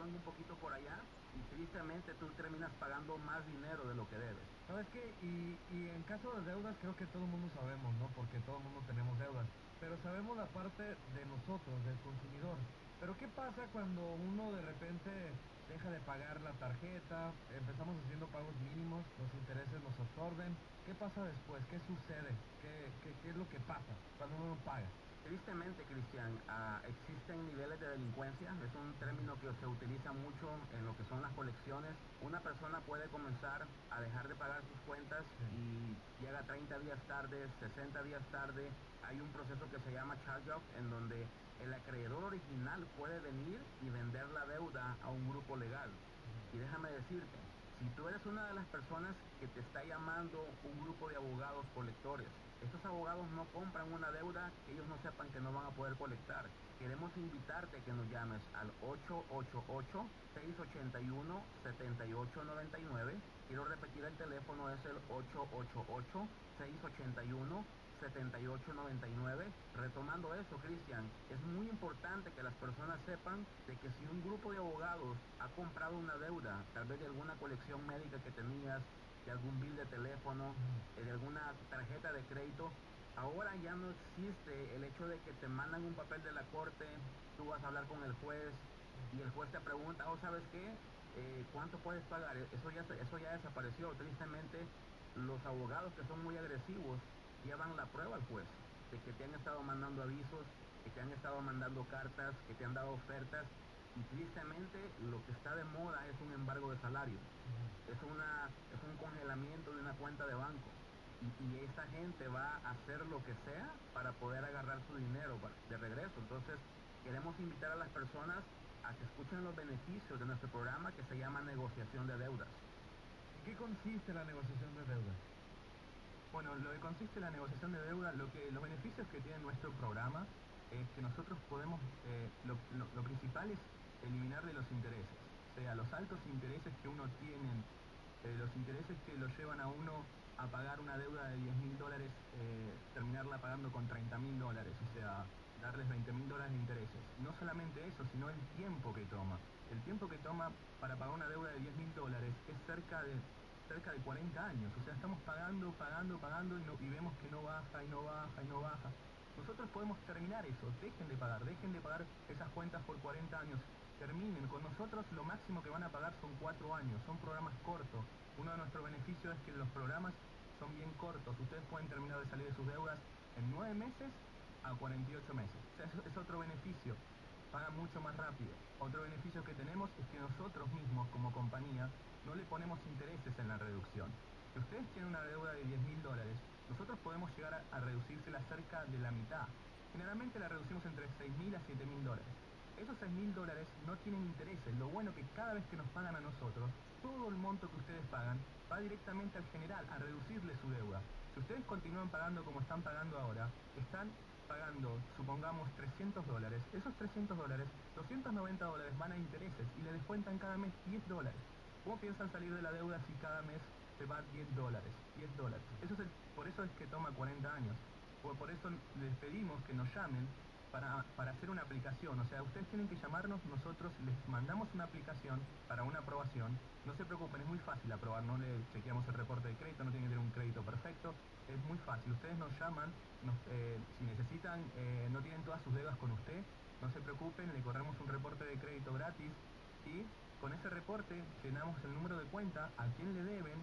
un poquito por allá y tristemente tú terminas pagando más dinero de lo que debes. ¿Sabes qué? Y, y en caso de deudas creo que todo el mundo sabemos, ¿no? Porque todo el mundo tenemos deudas. Pero sabemos la parte de nosotros, del consumidor. Pero ¿qué pasa cuando uno de repente deja de pagar la tarjeta, empezamos haciendo pagos mínimos, los intereses nos absorben? ¿Qué pasa después? ¿Qué sucede? ¿Qué, qué, qué es lo que pasa cuando uno no paga? Tristemente, Cristian, uh, existen niveles de delincuencia. Es un término que se utiliza mucho en lo que son las colecciones. Una persona puede comenzar a dejar de pagar sus cuentas y llega 30 días tarde, 60 días tarde. Hay un proceso que se llama charge-off en donde el acreedor original puede venir y vender la deuda a un grupo legal. Y déjame decirte, si tú eres una de las personas que te está llamando un grupo de abogados colectores, estos abogados no compran una deuda que ellos no sepan que no van a poder colectar. Queremos invitarte a que nos llames al 888-681-7899. Quiero repetir el teléfono, es el 888-681. 7899. Retomando eso, Cristian, es muy importante que las personas sepan de que si un grupo de abogados ha comprado una deuda, tal vez de alguna colección médica que tenías, de algún bill de teléfono, de alguna tarjeta de crédito, ahora ya no existe el hecho de que te mandan un papel de la corte, tú vas a hablar con el juez y el juez te pregunta, oh, ¿sabes qué? Eh, ¿Cuánto puedes pagar? Eso ya, eso ya desapareció. Tristemente, los abogados que son muy agresivos llevan la prueba al juez de que te han estado mandando avisos, que te han estado mandando cartas, que te han dado ofertas y tristemente lo que está de moda es un embargo de salario, es, una, es un congelamiento de una cuenta de banco y, y esta gente va a hacer lo que sea para poder agarrar su dinero de regreso. Entonces queremos invitar a las personas a que escuchen los beneficios de nuestro programa que se llama negociación de deudas. ¿En qué consiste la negociación de deudas? Bueno, lo que consiste en la negociación de deuda, lo que, los beneficios que tiene nuestro programa es que nosotros podemos, eh, lo, principal es eliminarle los intereses, o sea, los altos intereses que uno tiene, eh, los intereses que lo llevan a uno a pagar una deuda de 10 mil dólares, eh, terminarla pagando con 30 mil dólares, o sea, darles 20 mil dólares de intereses. No solamente eso, sino el tiempo que toma. El tiempo que toma para pagar una deuda de 10 mil dólares es cerca de cerca de 40 años. O sea, estamos pagando, pagando, pagando y, no, y vemos que no baja y no baja y no baja. Nosotros podemos terminar eso, dejen de pagar, dejen de pagar esas cuentas por 40 años, terminen. Con nosotros lo máximo que van a pagar son 4 años, son programas cortos. Uno de nuestros beneficios es que los programas son bien cortos, ustedes pueden terminar de salir de sus deudas en 9 meses a 48 meses. O sea, eso es otro beneficio pagan mucho más rápido. Otro beneficio que tenemos es que nosotros mismos como compañía no le ponemos intereses en la reducción. Si ustedes tienen una deuda de 10 mil dólares, nosotros podemos llegar a, a reducírsela cerca de la mitad. Generalmente la reducimos entre 6 mil a 7 mil dólares. Esos 6 mil dólares no tienen intereses. Lo bueno que cada vez que nos pagan a nosotros, todo el monto que ustedes pagan va directamente al general, a reducirle su deuda. Si ustedes continúan pagando como están pagando ahora, están pagando, supongamos, 300 dólares. Esos 300 dólares, 290 dólares van a intereses y le descuentan cada mes 10 dólares. ¿Cómo piensan salir de la deuda si cada mes se va 10 dólares? 10 dólares. Eso es por eso es que toma 40 años. Por, eso les pedimos que nos llamen para, para, hacer una aplicación. O sea, ustedes tienen que llamarnos, nosotros les mandamos una aplicación para una aprobación. No se preocupen, es muy fácil aprobar, no le chequeamos el reporte de crédito, no tienen que tener un crédito perfecto. Es muy fácil, ustedes nos llaman, eh, si necesitan, eh, no tienen todas sus deudas con usted, no se preocupen, le corremos un reporte de crédito gratis y con ese reporte llenamos el número de cuenta, a quién le deben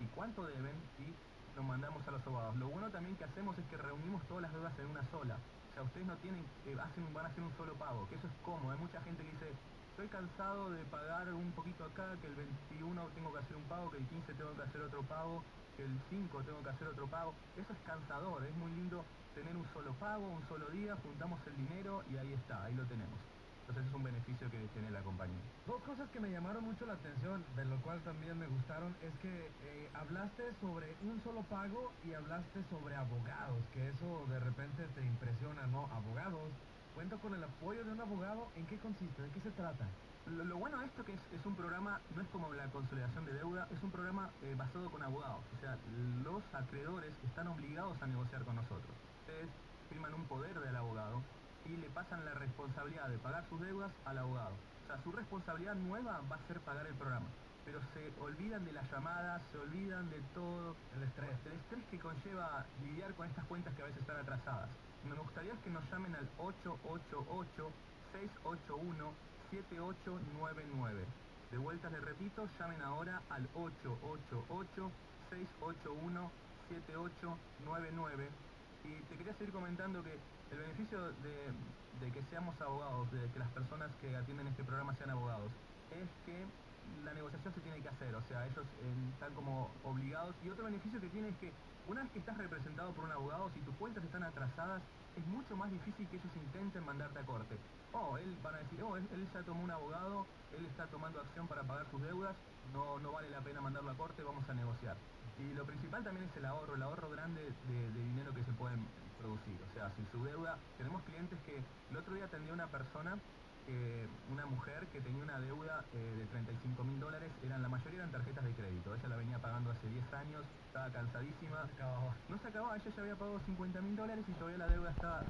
y cuánto deben y lo mandamos a los abogados. Lo bueno también que hacemos es que reunimos todas las deudas en una sola. O sea, ustedes no tienen, eh, hacen, van a hacer un solo pago, que eso es cómodo. Hay mucha gente que dice, estoy cansado de pagar un poquito acá, que el 21 tengo que hacer un pago, que el 15 tengo que hacer otro pago, que el 5 tengo que hacer otro pago. Eso es cansador, es muy lindo tener un solo pago, un solo día, juntamos el dinero y ahí está, ahí lo tenemos. Entonces es un beneficio que tiene la compañía. Dos cosas que me llamaron mucho la atención, de lo cual también me gustaron, es que eh, hablaste sobre un solo pago y hablaste sobre abogados, que eso de repente te impresiona, ¿no? Abogados. Cuento con el apoyo de un abogado, ¿en qué consiste? ¿De qué se trata? Lo, lo bueno de esto que es, es, un programa, no es como la consolidación de deuda, es un programa eh, basado con abogados. O sea, los acreedores están obligados a negociar con nosotros. Ustedes firman un poder del abogado y le pasan la responsabilidad de pagar sus deudas al abogado. O sea, su responsabilidad nueva va a ser pagar el programa. Pero se olvidan de las llamadas, se olvidan de todo El estrés. el estrés que conlleva lidiar con estas cuentas que a veces están atrasadas. Me gustaría que nos llamen al 888-681-7899. De vuelta les repito, llamen ahora al 888-681-7899. Y te quería seguir comentando que el beneficio de, de que seamos abogados, de que las personas que atienden este programa sean abogados, es que la negociación se tiene que hacer, o sea, ellos eh, están como obligados. Y otro beneficio que tiene es que una vez que estás representado por un abogado, si tus cuentas están atrasadas, es mucho más difícil que ellos intenten mandarte a corte. Oh, él van a decir, oh, él, ya tomó un abogado, él está tomando acción para pagar sus deudas, no, no vale la pena mandarlo a corte, vamos a negociar. Y lo principal también es el ahorro, el ahorro grande de, dinero que se pueden producir. O sea, si su deuda, tenemos clientes que el otro día atendió una persona eh, una mujer que tenía una deuda eh, de 35 mil dólares, eran la mayoría eran tarjetas de crédito, ella la venía pagando hace 10 años, estaba cansadísima, Se acababa. no se acababa, ella ya había pagado 50 mil dólares y todavía la deuda estaba